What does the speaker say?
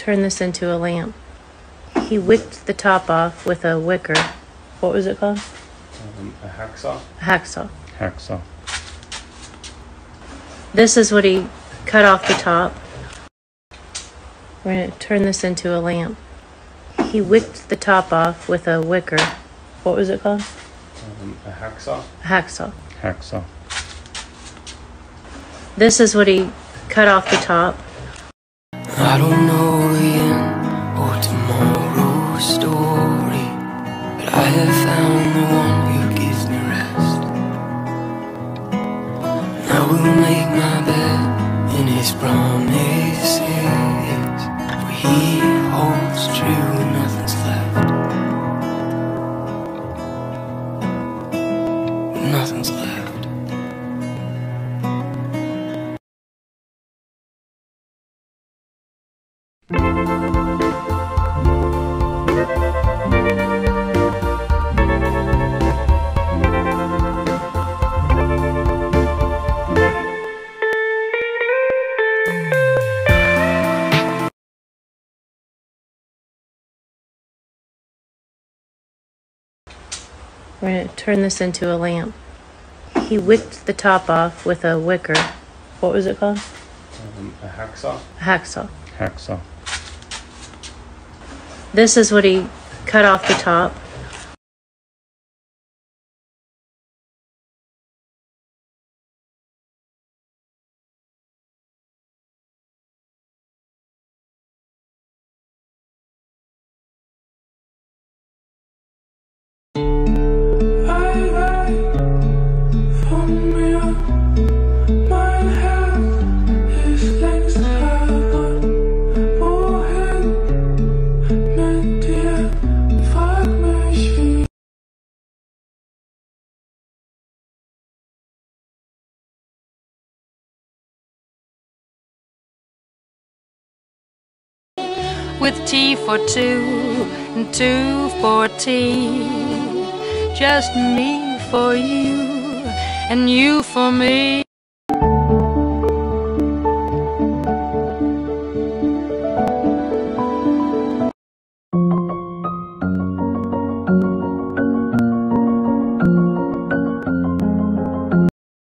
We're going to turn this into a lamp. He wicked the top off with a wicker. What was it called? Um, a hacksaw. A hacksaw. Hacksaw. This is what he cut off the top. We're going to turn this into a lamp. He wicked the top off with a wicker. What was it called? Um, a hacksaw. A hacksaw. Hacksaw. This is what he cut off the top. I don't know the end or tomorrow's story, but I have found the one who gives me rest. I will make my bed in His promises, for He holds true, and nothing's left. Nothing's left. We're going to turn this into a lamp. He wicked the top off with a wicker. What was it called? Um, a hacksaw. A hacksaw. Hacksaw. This is what he cut off the top. With tea for two and two for tea. Just me for you and you for me.